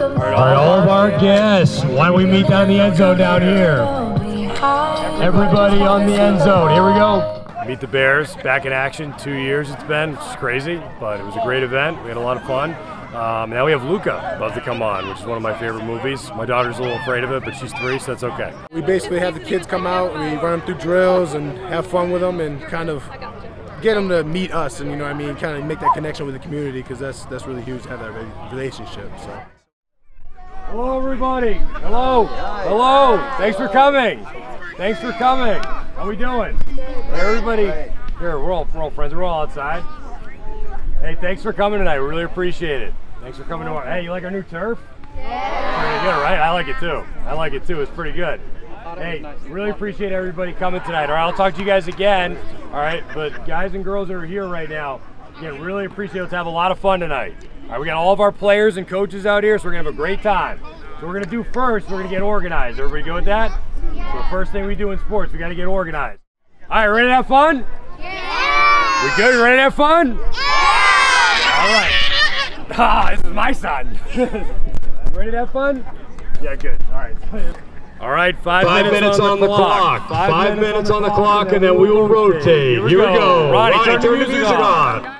All right, all of our guests, why don't we meet down the end zone down here? Everybody on the end zone. Here we go. Meet the Bears, back in action. Two years it's been. It's crazy, but it was a great event. We had a lot of fun. Um, now we have Luca about to come on, which is one of my favorite movies. My daughter's a little afraid of it, but she's three, so that's okay. We basically have the kids come out, we run them through drills and have fun with them and kind of get them to meet us and, you know what I mean, kind of make that connection with the community because that's, that's really huge to have that relationship. So. Hello, everybody. Hello. Hello. Thanks for coming. Thanks for coming. How we doing? Everybody, here, we're all, we're all friends. We're all outside. Hey, thanks for coming tonight. We really appreciate it. Thanks for coming to our, hey, you like our new turf? Yeah. Pretty good, right? I like it too. I like it too. It's pretty good. Hey, really appreciate everybody coming tonight. All right, I'll talk to you guys again. All right, but guys and girls that are here right now, again, really appreciate it. Let's have a lot of fun tonight. All right, we got all of our players and coaches out here, so we're gonna have a great time. So we're gonna do first, we're gonna get organized. Everybody good with that? So the first thing we do in sports, we gotta get organized. All right, ready to have fun? Yeah! We good? Ready to have fun? Yeah! All right. Ah, this is my son. ready to have fun? Yeah, good. All right. All right, five, Five minutes, minutes on, the, clock. Five minutes on the clock, and then we will rotate. Here we go. Ronnie, turn the music on. They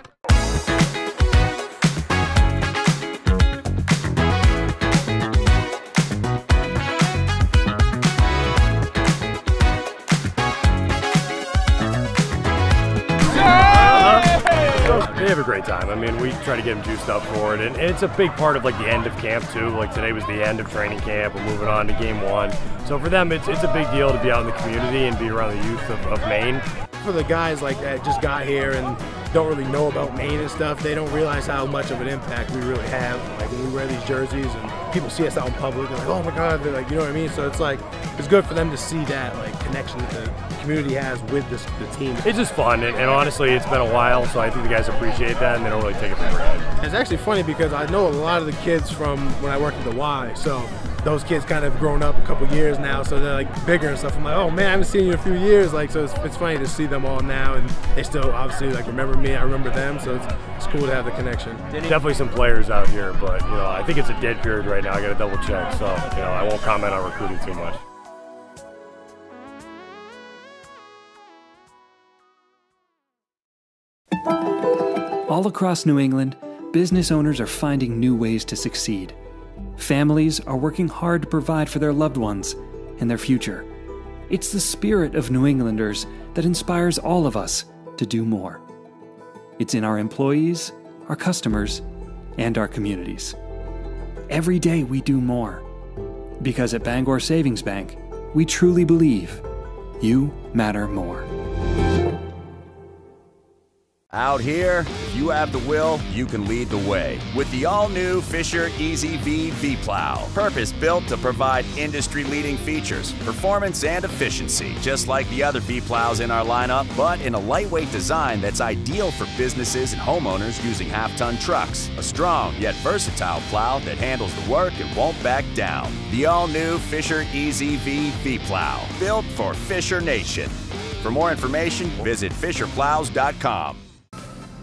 great time. I mean, we try to get them juiced up for it, and, it's a big part of like the end of camp too. Like today was the end of training camp. We're moving on to game one. So for them, it's it's a big deal to be out in the community and be around the youth of, of Maine. For the guys like that just got here and don't really know about Maine and stuff, they don't realize how much of an impact we really have. Like when we wear these jerseys and people see us out in public, they're like, oh my God, they're like, you know what I mean? So it's like, it's good for them to see that like connection that the community has with this, the team. It's just fun, and, and honestly, it's been a while, so I think the guys appreciate that, and they don't really take it for granted. It's actually funny because I know a lot of the kids from when I worked at the Y, so those kids kind of grown up a couple years now, so they're like bigger and stuff. I'm like, oh man, I haven't seen you in a few years. Like, so it's, it's funny to see them all now, and they still obviously like remember me. I remember them, so it's, it's cool to have the connection. Definitely some players out here, but you know, I think it's a dead period right now. I got to double check, so you know, I won't comment on recruiting too much. All across New England, business owners are finding new ways to succeed. Families are working hard to provide for their loved ones and their future. It's the spirit of New Englanders that inspires all of us to do more. It's in our employees, our customers, and our communities. Every day we do more. Because at Bangor Savings Bank, we truly believe you matter more. Out here, if you have the will, you can lead the way with the all new Fisher EZ-V V Plow. Purpose built to provide industry leading features, performance, and efficiency, just like the other V plows in our lineup, but in a lightweight design that's ideal for businesses and homeowners using half ton trucks. A strong yet versatile plow that handles the work and won't back down. The all new Fisher EZ-V V Plow, built for Fisher Nation. For more information, visit FisherPlows.com.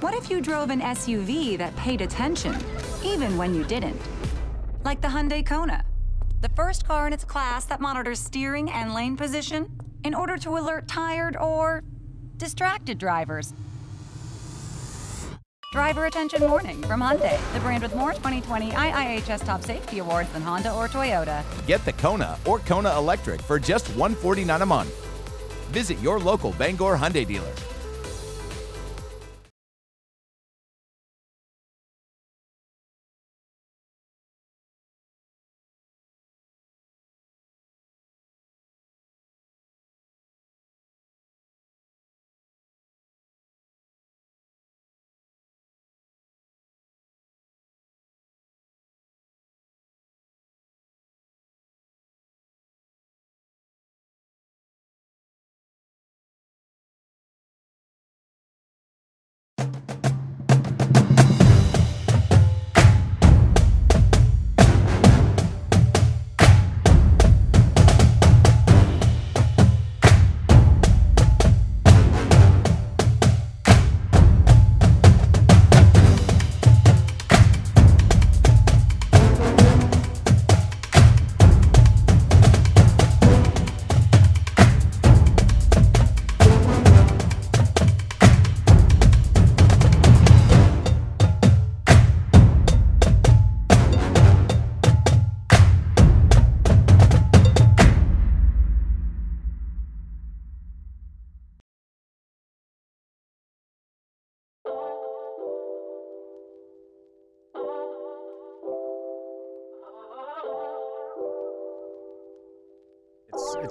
What if you drove an SUV that paid attention, even when you didn't? Like the Hyundai Kona, the first car in its class that monitors steering and lane position in order to alert tired or distracted drivers. Driver Attention Warning from Hyundai, the brand with more 2020 IIHS Top Safety Awards than Honda or Toyota. Get the Kona or Kona Electric for just 149 a month. Visit your local Bangor Hyundai dealer. you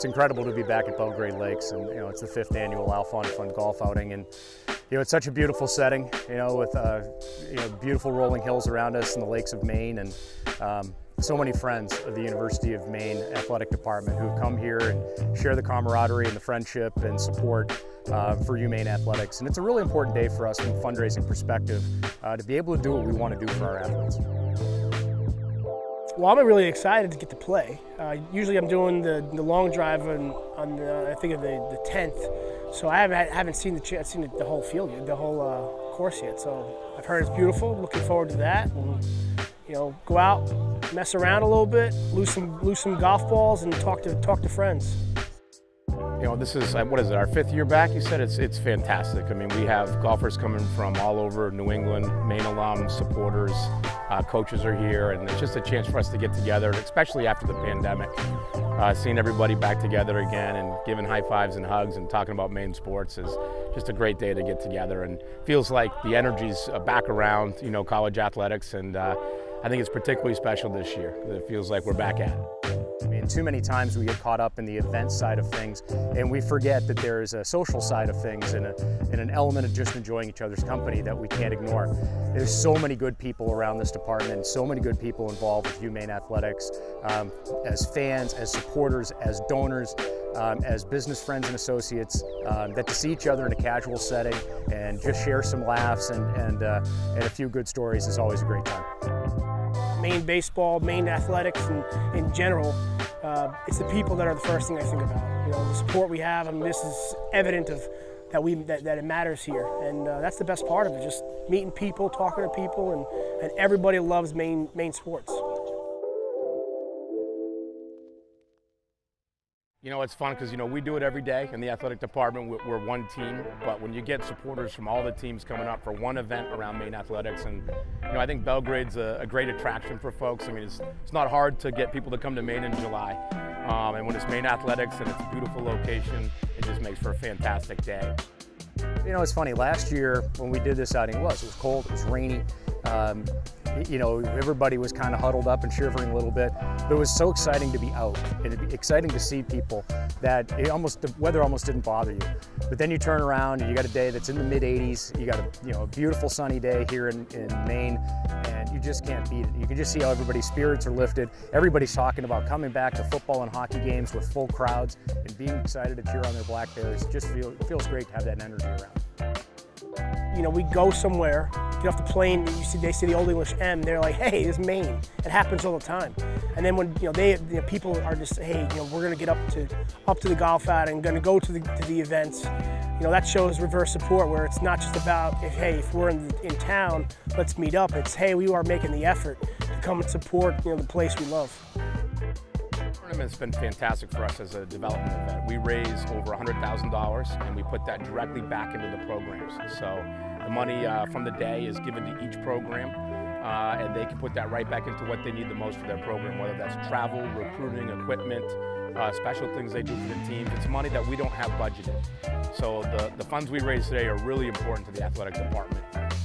it's incredible to be back at Belgrade Lakes, and you know it's the fifth annual Alfond Fun golf outing, and you know it's such a beautiful setting, you know, with uh, you know beautiful rolling hills around us and the lakes of Maine, and um, so many friends of the University of Maine Athletic Department who have come here and share the camaraderie and the friendship and support uh, for UMaine Athletics. And it's a really important day for us from a fundraising perspective uh, to be able to do what we want to do for our athletes. Well, I'm really excited to get to play. Uh, usually I'm doing the, the long drive on, on the, I think of the, the 10th. So I haven't, haven't seen the seen the whole field yet, the whole uh, course yet. So I've heard it's beautiful. Looking forward to that. And, you know, go out, mess around a little bit, lose some lose some golf balls, and talk to talk to friends. You know, this is what is it? Our fifth year back. You said it's it's fantastic. I mean, we have golfers coming from all over New England, Maine alums, supporters, uh, coaches are here, and it's just a chance for us to get together, especially after the pandemic. Uh, seeing everybody back together again and giving high fives and hugs and talking about Maine sports is just a great day to get together and feels like the energy's uh, back around, you know, college athletics and uh, I think it's particularly special this year. It feels like we're back at it. Mean, too many times we get caught up in the event side of things and we forget that there is a social side of things and, a, and an element of just enjoying each other's company that we can't ignore. There's so many good people around this department, so many good people involved with UMaine Athletics um, as fans, as supporters, as donors, um, as business friends and associates, um, that to see each other in a casual setting and just share some laughs and, and, uh, and a few good stories is always a great time. Maine baseball, Maine athletics, and in general, uh, it's the people that are the first thing I think about. You know, the support we have. I mean, this is evident of that we that, that it matters here, and uh, that's the best part of it. Just meeting people, talking to people, and, and everybody loves Maine Maine sports. You know, it's fun because, you know, we do it every day in the athletic department. We're one team, but when you get supporters from all the teams coming up for one event around Maine athletics, and, you know, I think Belgrade's a, a great attraction for folks. I mean, it's, it's not hard to get people to come to Maine in July. Um, and when it's Maine athletics and it's a beautiful location, it just makes for a fantastic day. You know, it's funny, last year when we did this outing, it was, it was cold, it was rainy. Um, you know, everybody was kind of huddled up and shivering a little bit. But it was so exciting to be out and exciting to see people that it almost the weather almost didn't bother you. But then you turn around and you got a day that's in the mid 80s. You got a you know a beautiful sunny day here in, in Maine, and you just can't beat it. You can just see how everybody's spirits are lifted. Everybody's talking about coming back to football and hockey games with full crowds and being excited to cheer on their Black Bears. Just feel, feels great to have that energy around you know, we go somewhere, get off the plane, you see, they see the Old English M, they're like, hey, it's Maine. It happens all the time. And then when, you know, they, you know, people are just, hey, you know, we're gonna get up to, up to the golf outing, gonna go to the, to the events. You know, that shows reverse support where it's not just about, if, hey, if we're in, in town, let's meet up. It's, hey, we are making the effort to come and support, you know, the place we love tournament's been fantastic for us as a development event. We raise over $100,000 and we put that directly back into the programs. So the money uh, from the day is given to each program uh, and they can put that right back into what they need the most for their program, whether that's travel, recruiting, equipment, uh, special things they do for the teams. It's money that we don't have budgeted. So the, the funds we raise today are really important to the athletic department.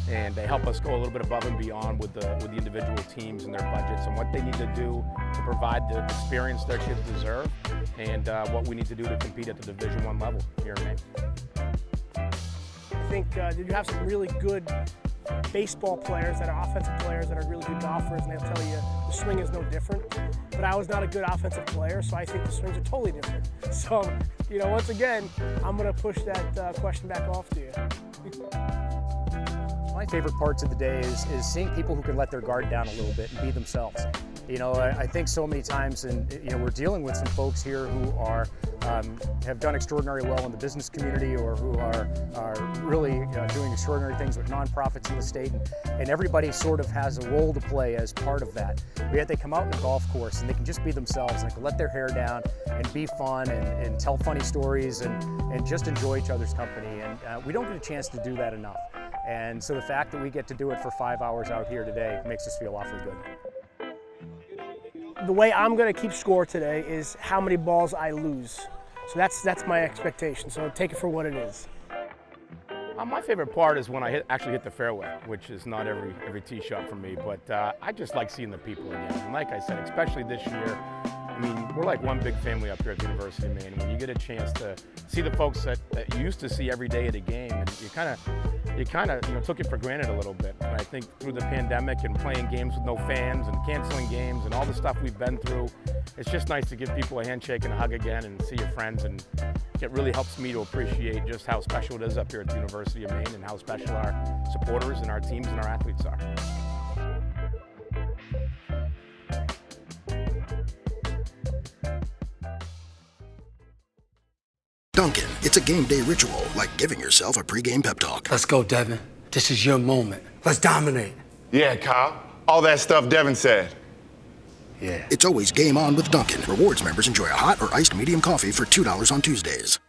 And they help us go a little bit above and beyond with the, with the individual teams and their budgets and what they need to do to provide the experience their kids deserve and uh, what we need to do to compete at the Division One level here in Maine. I think uh, you have some really good baseball players that are offensive players that are really good golfers, and they'll tell you the swing is no different. But I was not a good offensive player, so I think the swings are totally different. So, you know, once again, I'm going to push that uh, question back off to you. My favorite parts of the day is, is seeing people who can let their guard down a little bit and be themselves. You know, I, I think so many times, and you know, we're dealing with some folks here who are um, have done extraordinary well in the business community or who are, are really doing extraordinary things with nonprofits in the state. And, and, everybody sort of has a role to play as part of that. But yet they come out in a golf course and they can just be themselves and they can let their hair down and be fun and, and tell funny stories and, and just enjoy each other's company. And uh, we don't get a chance to do that enough. And so the fact that we get to do it for five hours out here today makes us feel awfully good the way I'm going to keep score today is how many balls I lose. So that's that's my expectation. So take it for what it is. Uh, my favorite part is when I hit, actually hit the fairway, which is not every every tee shot for me. But uh, I just like seeing the people again. And like I said, especially this year, I mean, we're like one big family up here at the University of Maine. When you get a chance to see the folks that, that you used to see every day at a game, and you kind of you kind of you know took it for granted a little bit. And I think through the pandemic and playing games with no fans and canceling games and all the stuff we've been through, it's just nice to give people a handshake and a hug again and see your friends. And it really helps me to appreciate just how special it is up here at the University of Maine and how special our supporters and our teams and our athletes are. Dunkin', it's a game day ritual, like giving yourself a pregame pep talk. Let's go, Devin. This is your moment. Let's dominate. Yeah, Kyle. All that stuff Devin said. Yeah. It's always game on with Dunkin'. Rewards members enjoy a hot or iced medium coffee for $2 on Tuesdays.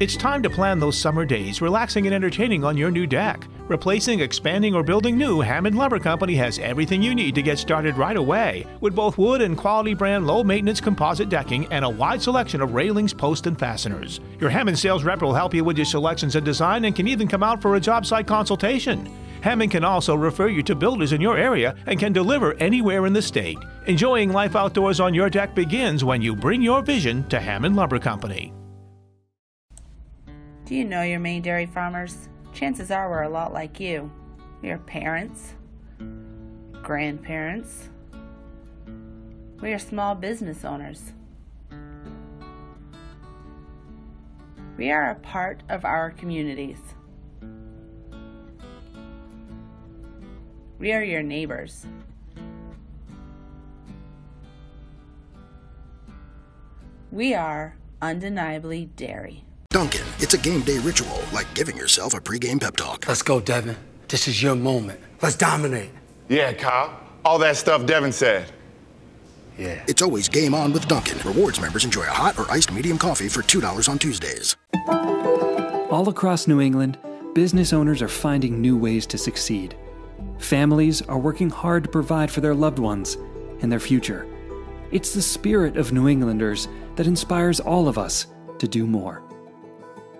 It's time to plan those summer days relaxing and entertaining on your new deck. Replacing, expanding, or building new, Hammond Lumber Company has everything you need to get started right away. With both wood and quality brand low maintenance composite decking and a wide selection of railings, posts, and fasteners. Your Hammond sales rep will help you with your selections and design and can even come out for a job site consultation. Hammond can also refer you to builders in your area and can deliver anywhere in the state. Enjoying life outdoors on your deck begins when you bring your vision to Hammond Lumber Company. Do you know your Maine dairy farmers? Chances are we're a lot like you. We are parents, grandparents, we are small business owners. We are a part of our communities. We are your neighbors. We are undeniably dairy. Dunkin', it's a game day ritual, like giving yourself a pregame pep talk. Let's go, Devin. This is your moment. Let's dominate. Yeah, Kyle. All that stuff Devin said. Yeah. It's always game on with Dunkin'. Rewards members enjoy a hot or iced medium coffee for $2 on Tuesdays. All across New England, business owners are finding new ways to succeed. Families are working hard to provide for their loved ones and their future. It's the spirit of New Englanders that inspires all of us to do more.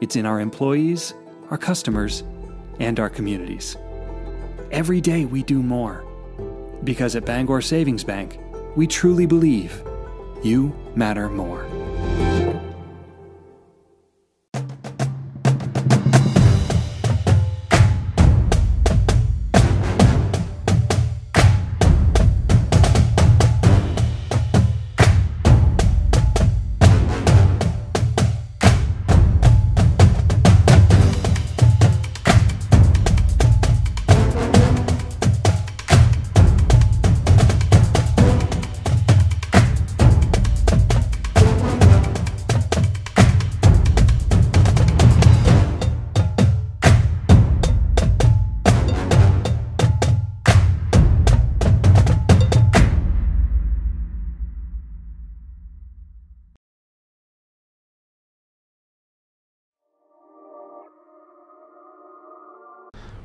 It's in our employees, our customers, and our communities. Every day we do more. Because at Bangor Savings Bank, we truly believe you matter more.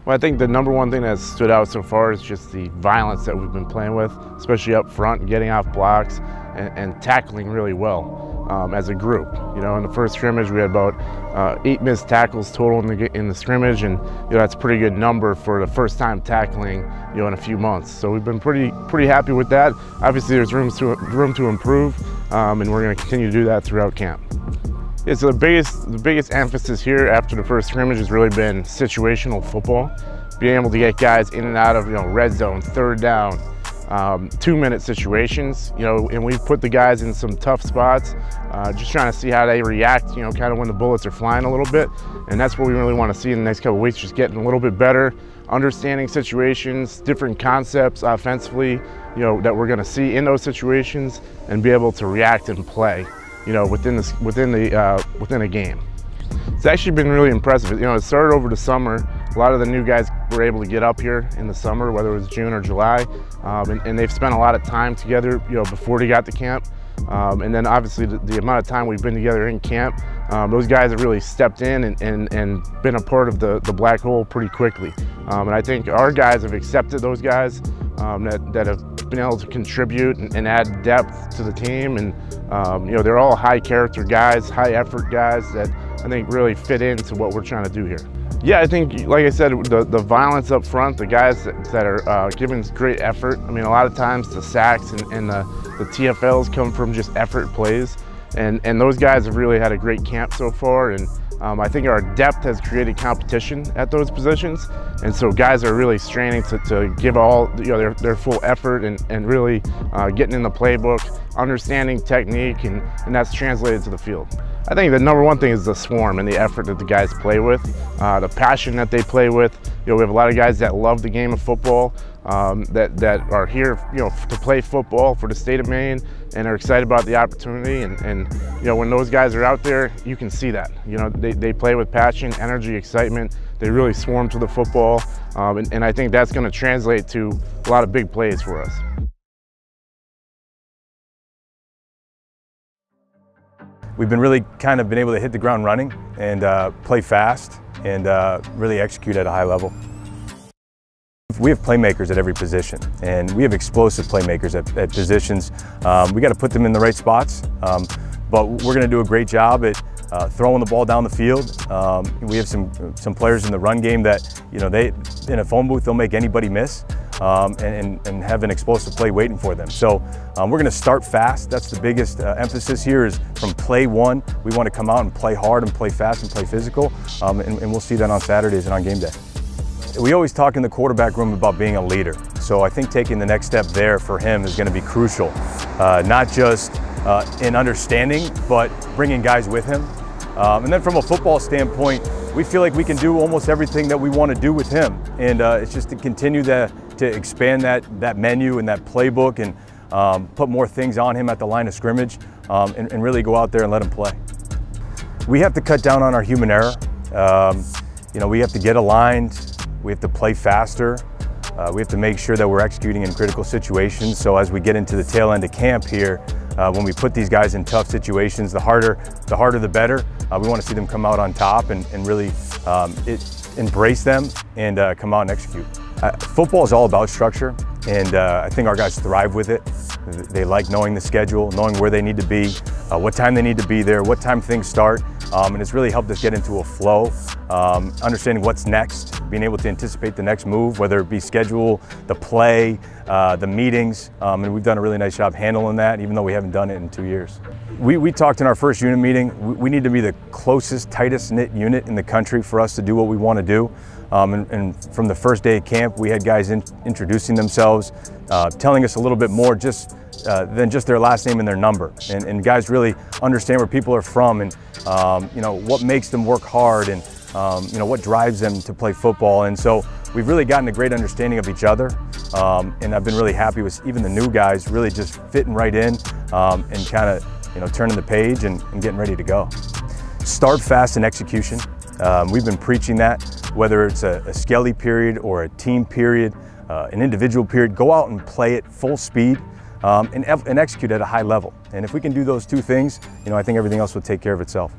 Well, I think the number one thing that stood out so far is just the violence that we've been playing with, especially up front, getting off blocks and, and tackling really well um, as a group. You know, in the first scrimmage, we had about uh, eight missed tackles total in the, in the scrimmage, and you know that's a pretty good number for the first time tackling, you know, in a few months. So we've been pretty pretty happy with that. Obviously, there's room to room to improve, um, and we're going to continue to do that throughout camp. So the biggest, the biggest emphasis here after the first scrimmage has really been situational football. Being able to get guys in and out of you know red zone, third down, um, two minute situations, you know, and we've put the guys in some tough spots, uh, just trying to see how they react, you know, kind of when the bullets are flying a little bit. And that's what we really want to see in the next couple weeks, just getting a little bit better, understanding situations, different concepts offensively, you know, that we're going to see in those situations and be able to react and play you know, within the within the uh, within a game. It's actually been really impressive. You know, it started over the summer. A lot of the new guys were able to get up here in the summer, whether it was June or July, um, and, and, they've spent a lot of time together, you know, before they got to camp. Um, and then obviously the, the, amount of time we've been together in camp, um, those guys have really stepped in and, and, and been a part of the, the black hole pretty quickly. Um, and I think our guys have accepted those guys um, that, that have been able to contribute and, and add depth to the team. And, um, you know, they're all high character guys, high effort guys that I think really fit into what we're trying to do here. Yeah, I think, like I said, the, the violence up front, the guys that, that are uh, giving great effort. I mean, a lot of times the sacks and, and the, the TFLs come from just effort plays. And, and those guys have really had a great camp so far. And um, I think our depth has created competition at those positions. And so guys are really straining to, to give all you know, their, their full effort and, and really uh, getting in the playbook, understanding technique, and, and that's translated to the field. I think the number one thing is the swarm and the effort that the guys play with, uh, the passion that they play with. You know, we have a lot of guys that love the game of football, um, that, that are here, you know, to play football for the state of Maine and are excited about the opportunity. And, and you know, when those guys are out there, you can see that. You know, they, they play with passion, energy, excitement. They really swarm to the football. Um, and, and I think that's going to translate to a lot of big plays for us. We've been really kind of been able to hit the ground running and uh, play fast and uh, really execute at a high level. We have playmakers at every position, and we have explosive playmakers at, at positions. Um, we got to put them in the right spots, um, but we're going to do a great job at uh, throwing the ball down the field. Um, we have some some players in the run game that you know they in a phone booth they'll make anybody miss um, and, and, have an explosive play waiting for them. So um, we're going to start fast. That's the biggest uh, emphasis here is from play one, we want to come out and play hard and play fast and play physical, um, and, and we'll see that on Saturdays and on game day. We always talk in the quarterback room about being a leader. So I think taking the next step there for him is going to be crucial. Uh, not just uh, in understanding, but bringing guys with him. Um, and then from a football standpoint, we feel like we can do almost everything that we want to do with him. And uh, it's just to continue that, to expand that, that menu and that playbook and um, put more things on him at the line of scrimmage um, and, and, really go out there and let him play. We have to cut down on our human error. Um, you know, we have to get aligned. We have to play faster. Uh, we have to make sure that we're executing in critical situations. So as we get into the tail end of camp here, uh, when we put these guys in tough situations, the harder, the harder, the better. Uh, we want to see them come out on top and, and really um, it, embrace them and uh, come out and execute. Uh, football is all about structure, and uh, I think our guys thrive with it. They like knowing the schedule, knowing where they need to be, uh, what time they need to be there, what time things start, um, and it's really helped us get into a flow, um, understanding what's next, being able to anticipate the next move, whether it be schedule, the play, uh, the meetings, um, and we've done a really nice job handling that, even though we haven't done it in two years. We, we talked in our first unit meeting, we, we need to be the closest, tightest knit unit in the country for us to do what we want to do. Um, and, and, from the first day of camp, we had guys in, introducing themselves, uh, telling us a little bit more just uh, than just their last name and their number. And, and guys really understand where people are from and um, you know what makes them work hard and um, you know what drives them to play football. And so we've really gotten a great understanding of each other. Um, and I've been really happy with even the new guys really just fitting right in um, and kind of you know turning the page and, and getting ready to go. Start fast in execution. Um, we've been preaching that, whether it's a, a skelly period or a team period, uh, an individual period, go out and play it full speed um, and, and execute at a high level. And if we can do those two things, you know, I think everything else will take care of itself.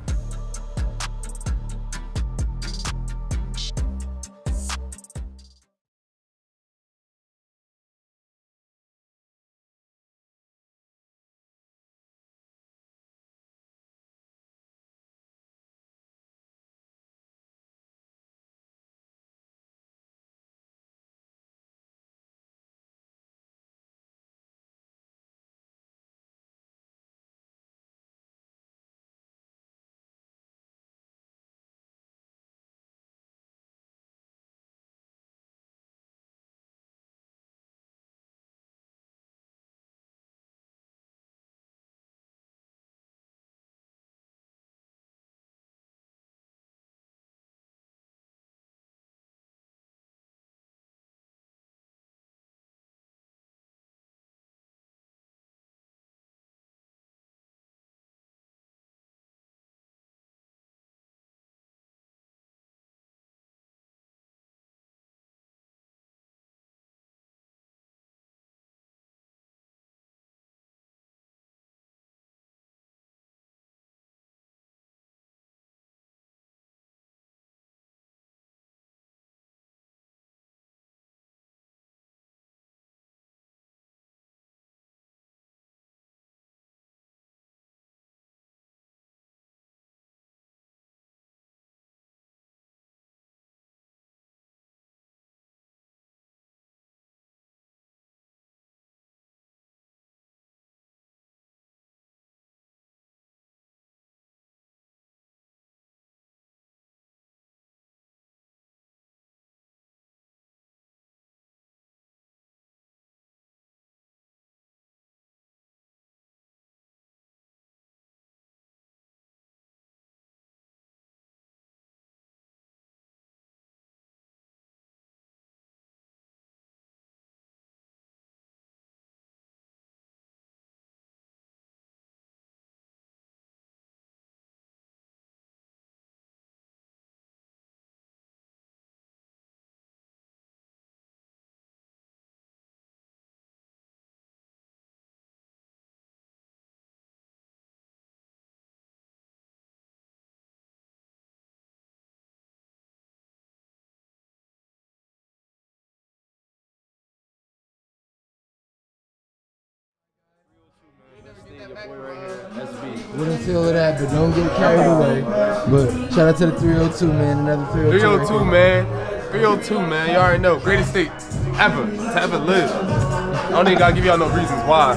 Wouldn't feel of that, but don't get carried away. But shout out to the 302, man. Another 302. 302, man. 302, man. You all already know. Greatest state ever to ever live. I don't even gotta give y'all no reasons why.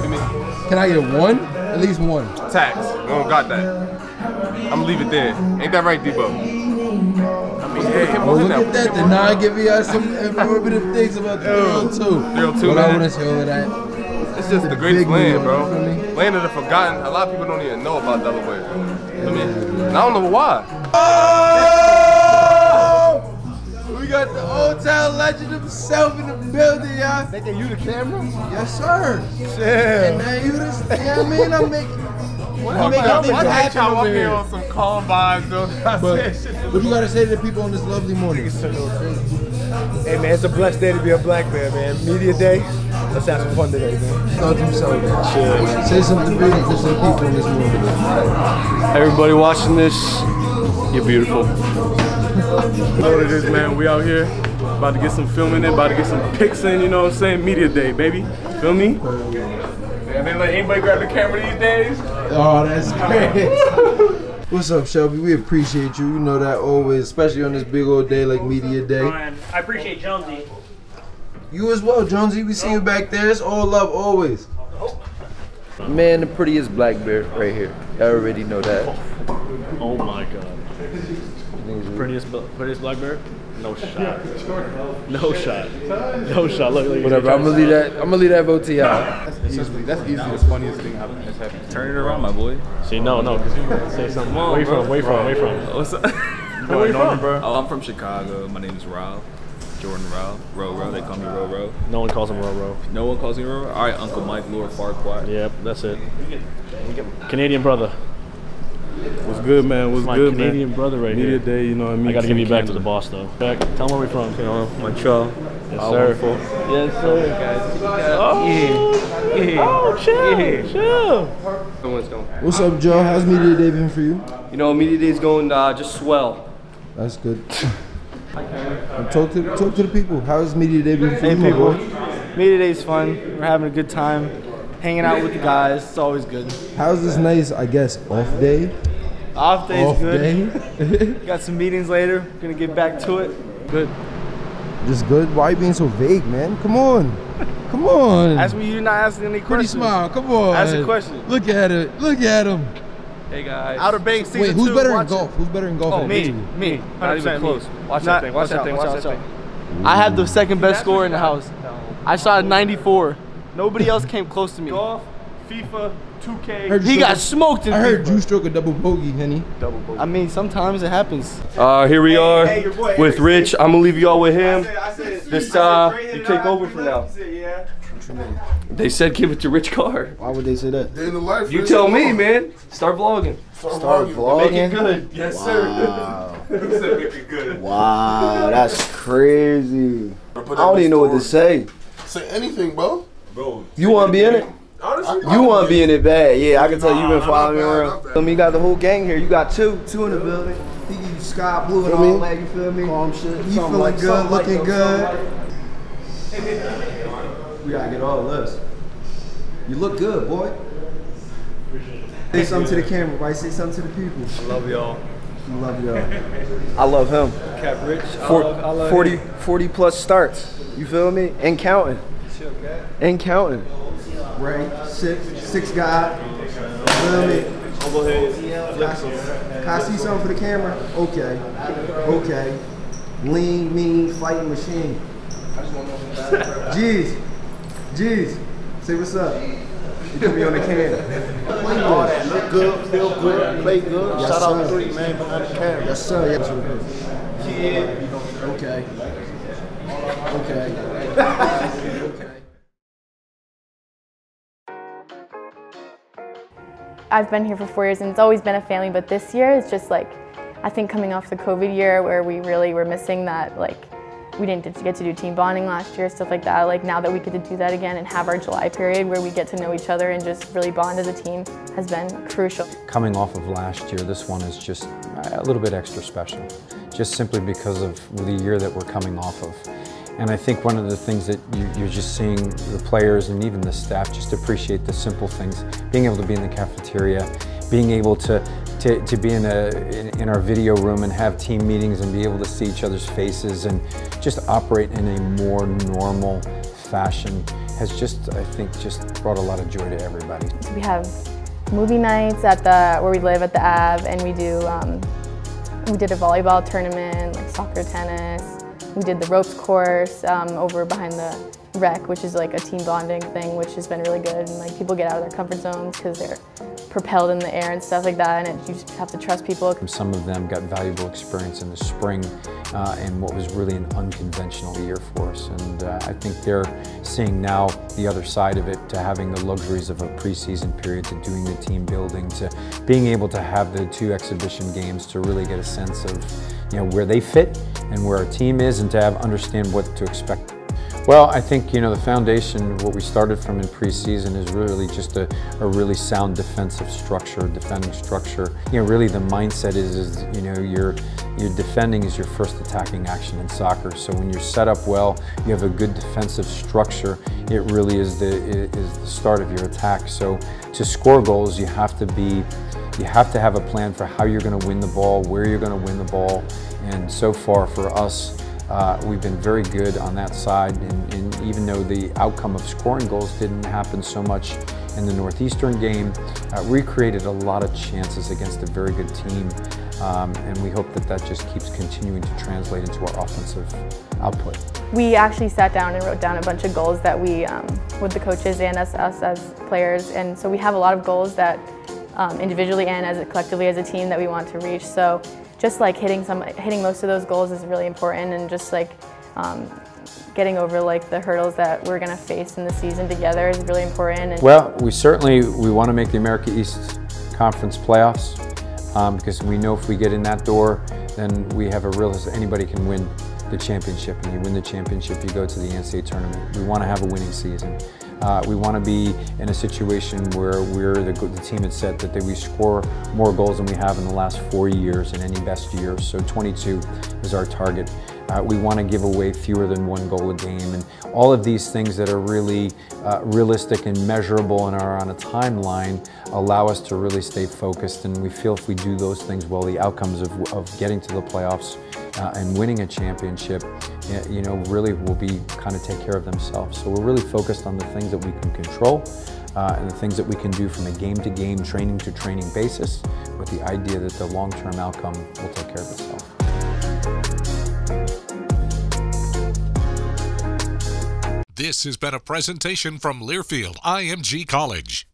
Give me Can I get a one? At least one. tax. We don't got that. I'm gonna leave it there. Ain't that right, Debo? I mean, hey, Oh, look at that. The nine giving us some informative things about the 302. 302, But I wouldn't say all of that. It's just the Big greatest land, bro. you feel me? Land of the forgotten. A lot of people don't even know about Delaware. I mean, and I don't know why. Oh! We got the old town legend himself in the building, y'all. Making you the camera? Yes, sir. Yeah. And now you the, you know what I mean? I'm making, I'm making things happen y'all over up here here. on some calm vibes, though? But what you gotta say to the people on this lovely morning? Hey man, it's a blessed day to be a black man, man. Media day. Let's have some fun today, man. Talk to himself. Say something beautiful to the people in this morning. Everybody watching this, you're beautiful. You know what it is, man. We out here about to get some filming in, about to get some pics in, you know what I'm saying? Media day, baby. Feel me? Man, they let anybody grab the camera these days. Oh, that's great. What's up, Shelby? We appreciate you. You know that always, especially on this big old day like Media Day. And I appreciate Jonesy. You as well, Jonesy. We see you back there. It's all love always. Man, the prettiest black bear right here. I already know that. Oh my god. Prettiest, prettiest black bear? No shot. No shot. No shot. Look, look. Whatever. I'm gonna leave that. I'm gonna leave that vote to y'all. That's easily, that's easily the funniest thing happened- that's happened. Turn it around, my boy. See, no, no, because you say something. Come where you from? Where you from? Where you from? What's up? Where you from, bro? Oh, I'm from Chicago. My name is Rao. Jordan Rao. Ro Ro. They call me Ro Ro. No one calls him Ro Ro. No one calls me Ro Ro? All right, Uncle Mike, Lord Farquhar. Yep, that's it. Canadian brother. What's good, man? What's my good, Canadian man? brother right Media here. day, you know what I mean? I gotta give you back to the boss though. Back. Tell him where we from. You know, Montreal. Yes, All sir. wonderful. Yes, sir. Oh, yeah. Yeah. Oh, chill. Chill. What's going? What's up, Joe? How's Media Day been for you? You know, media day's going uh, just swell. That's good. And talk to talk to the people. How's Media Day been for Hey you, people, media day's fun. We're having a good time, hanging out with the guys. It's always good. How's this nice, I guess, off day? Off day's Off good. Got some meetings later. Gonna get back to it. Good. Just good. Why you being so vague, man? Come on. Come on. Ask me. You're not asking any questions. Pretty smile. Come on. Ask a question. Look at it. Look at him. Hey guys. Outer Banks season Wait, who's two, better in watch golf? Who's better in golf? Oh, than me, you? me, Not even 100% close. me. Watch that thing, watch that thing, watch that thing. I had the second best score in the house. I shot a 94. Nobody else came close to me. Golf, FIFA, 2K. He stroke got smoked in I heard FIFA. you stroke a double bogey, honey. Double bogey. I mean, sometimes it happens. Uh, here we are hey, your boy, with Rich. I'm gonna leave y'all with him. I said- This I said uh, you take over for from now. Yeah. They said give it to Rich Carr. Why would they say that? Day in the life. You tell me, man. Start vlogging. Start Make vlogging. it good. Yes, Wow. sir. he said make it good. Wow, that's crazy. I don't even know what to say. Say anything, bro. Bro. You want to be in it? Honestly, You want to be in it bad. Yeah, I can tell you've been following me not bad, around. not bad. Me? You got the whole gang here. You got two. Two in the building. He give you sky blue and Feel all me? that. You feel me? Calm shit. You feeling like- good, something like looking good. Something like- We gotta get all this. You look good, boy. Say something to the camera, right? Say something to the people. I love y'all. I love y'all. I love him. Cap Rich. I love- I love 40, you. 40 plus starts. You feel me? And counting. And counting. Right? Six, six guy. You feel me? Can I- can I see something for the camera? Okay. Okay. Lean, mean, fighting machine. Jeez. Jeez. Say what's up. You put me on the camera. All that look good, feel good, play good. Yes, Shout out sir. three man behind the camera. Yes, sir. Yes, Kid. Okay. Okay. okay. I've been here for four years and it's always been a family, but this year it's just like, I think coming off the COVID year where we really were missing that, like, we didn't get to do team bonding last year, stuff like that. Like now that we get to do that again and have our July period where we get to know each other and just really bond as a team has been crucial. Coming off of last year, this one is just a little bit extra special, just simply because of the year that we're coming off of. And I think one of the things that you, you're just seeing the players and even the staff just appreciate the simple things. Being able to be in the cafeteria, being able to, to, to be in, a, in, in our video room and have team meetings and be able to see each other's faces and just operate in a more normal fashion has just, I think, just brought a lot of joy to everybody. We have movie nights at the where we live at the Ave, and we do um, we did a volleyball tournament, like soccer, tennis. We did the ropes course um, over behind the rec, which is like a team bonding thing, which has been really good. And like people get out of their comfort zones because they're propelled in the air and stuff like that, and it, you just have to trust people. Some of them got valuable experience in the spring uh, in what was really an unconventional year for us. And uh, I think they're seeing now the other side of it, to having the luxuries of a preseason period, to doing the team building, to being able to have the two exhibition games to really get a sense of you know, where they fit and where our team is and to have understand what to expect well, I think, you know, the foundation, what we started from in preseason is really just a, a really sound defensive structure, defending structure. You know, really the mindset is, is, you know, your, your defending is your first attacking action in soccer. So when you're set up well, you have a good defensive structure, it really is the, is the start of your attack. So to score goals, you have to be, you have to have a plan for how you're going to win the ball, where you're going to win the ball. And so far for us, uh, we've been very good on that side, and, and, even though the outcome of scoring goals didn't happen so much in the Northeastern game, uh, we created a lot of chances against a very good team, um, and we hope that that just keeps continuing to translate into our offensive output. We actually sat down and wrote down a bunch of goals that we, um, with the coaches and us, us as players, and so we have a lot of goals that um, individually and as collectively as a team that we want to reach. So just like hitting some, hitting most of those goals is really important and just like um, getting over like the hurdles that we're going to face in the season together is really important. And well, we certainly, we want to make the America East Conference playoffs um, because we know if we get in that door, then we have a real, anybody can win the championship and you win the championship, you go to the NCAA tournament. We want to have a winning season. Uh, we want to be in a situation where we're the, the team had said that they, we score more goals than we have in the last four years in any best year. So 22 is our target. Uh, we want to give away fewer than one goal a game, and all of these things that are really uh, realistic and measurable and are on a timeline allow us to really stay focused. And we feel if we do those things well, the outcomes of, of getting to the playoffs uh, and winning a championship, you know, really will be kind of take care of themselves. So we're really focused on the things that we can control uh, and the things that we can do from a game-to-game, training-to-training basis with the idea that the long-term outcome will take care of itself. This has been a presentation from Learfield IMG College.